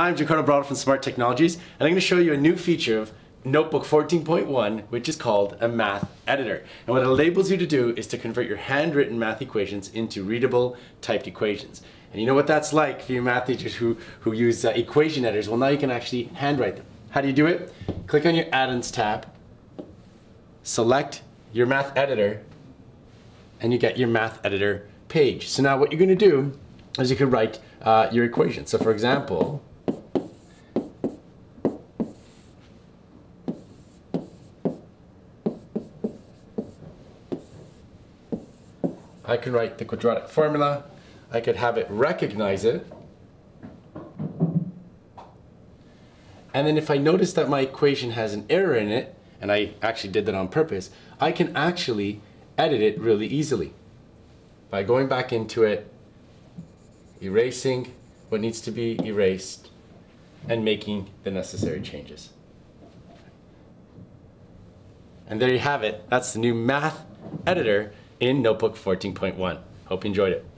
I'm Giancarlo Brotto from Smart Technologies, and I'm going to show you a new feature of Notebook 14.1, which is called a math editor. And what it enables you to do is to convert your handwritten math equations into readable typed equations. And you know what that's like for your math teachers who, who use uh, equation editors? Well, now you can actually handwrite them. How do you do it? Click on your add-ins tab, select your math editor, and you get your math editor page. So now what you're going to do is you can write uh, your equation. So for example, I can write the quadratic formula. I could have it recognize it. And then if I notice that my equation has an error in it, and I actually did that on purpose, I can actually edit it really easily by going back into it, erasing what needs to be erased, and making the necessary changes. And there you have it. That's the new math editor in Notebook 14.1. Hope you enjoyed it.